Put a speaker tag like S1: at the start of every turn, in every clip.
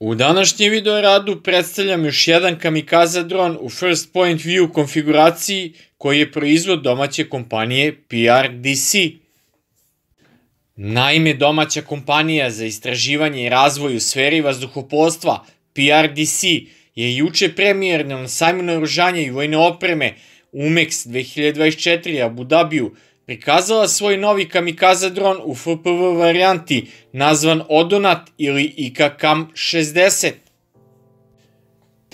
S1: U današnjem video radu predstavljam još jedan kamikaza dron u first point view konfiguraciji koji je proizvod domaće kompanije PRDC. Naime, domaća kompanija za istraživanje i razvoj u sferi vazduhopolstva PRDC je juče premijerno na sajmu naoružanja i vojne opreme UMEX 2024 Abu Dhabiju prikazala svoj novi kamikaza dron u FPV varijanti nazvan Odonat ili IKKAM 60.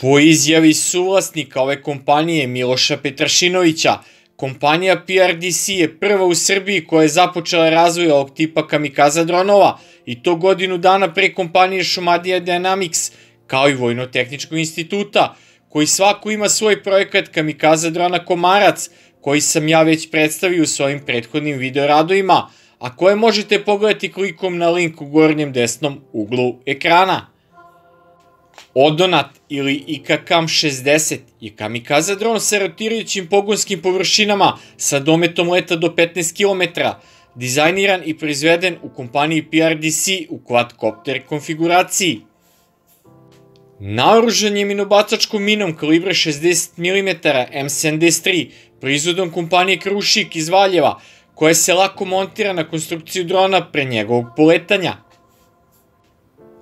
S1: Po izjavi suvlasnika ove kompanije Miloša Petrašinovića, kompanija PRDC je prva u Srbiji koja je započela razvoj ovog tipa kamikaza dronova i to godinu dana pre kompanije Šumadija Dynamics, kao i Vojno-tehničkog instituta, koji svako ima svoj projekat kamikaza drona Komarac, koji sam ja već predstavio u svojim prethodnim videoradovima, a koje možete pogledati klikom na link u gornjem desnom uglu ekrana. Odonat ili IKKAM 60 je kamikaza dron sa rotirajućim pogonskim površinama sa dometom leta do 15 km, dizajniran i proizveden u kompaniji PRDC u quadcopter konfiguraciji. Naoružan je minobacačkom minom kalibra 60 mm M73, proizvodom kompanije Krušik iz Valjeva, koja se lako montira na konstrukciju drona pre njegovog poletanja.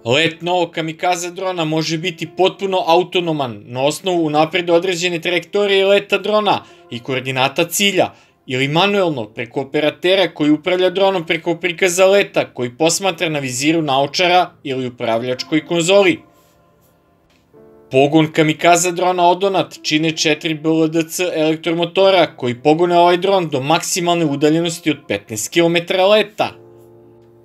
S1: Let novog kamikaza drona može biti potpuno autonoman na osnovu napred određene trajektorije leta drona i koordinata cilja, ili manuelno preko operatera koji upravlja dronom preko prikaza leta koji posmatra na viziru naočara ili upravljačkoj konzoli. Pogon kamikaza drona Odonat čine 4 BLDC elektromotora koji pogone ovaj dron do maksimalne udaljenosti od 15 km leta.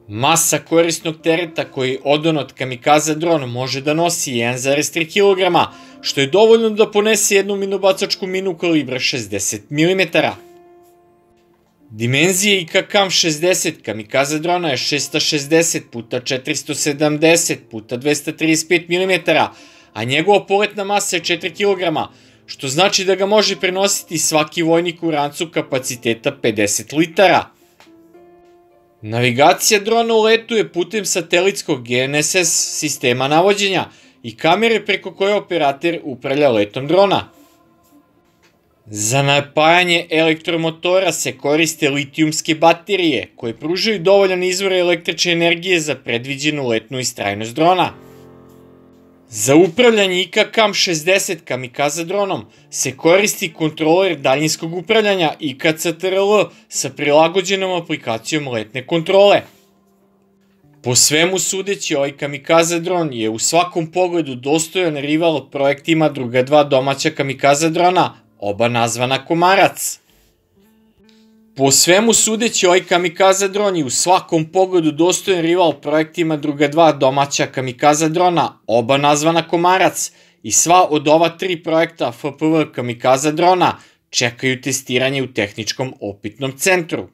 S1: Masa korisnog tereta koji Odonat kamikaza dron može da nosi 1,3 kg, što je dovoljno da ponese jednu minobacačku minu kalibra 60 mm. Dimenzije IKKAM 60 kamikaza drona je 660 puta 470 puta 235 mm, a njegova poletna masa je 4 kg, što znači da ga može prenositi svaki vojnik u rancu kapaciteta 50 litara. Navigacija drona u letu je putem satelitskog GNSS sistema navođenja i kamere preko koje operator upravlja letom drona. Za napajanje elektromotora se koriste litijumske baterije koje pružaju dovoljan izvor električne energije za predviđenu letnu istrajnost drona. Za upravljanje IKKAM 60 kamikaza dronom se koristi kontroler daljinskog upravljanja IKCTRL sa prilagođenom aplikacijom letne kontrole. Po svemu sudeći, ovaj kamikaza dron je u svakom pogledu dostojan rival projektima druga dva domaća kamikaza drona, oba nazvana Komarac. Po svemu sudeći, ovaj kamikaza dron je u svakom pogledu dostojen rival projektima druga dva domaća kamikaza drona, oba nazvana Komarac, i sva od ova tri projekta FPV kamikaza drona čekaju testiranje u tehničkom opitnom centru.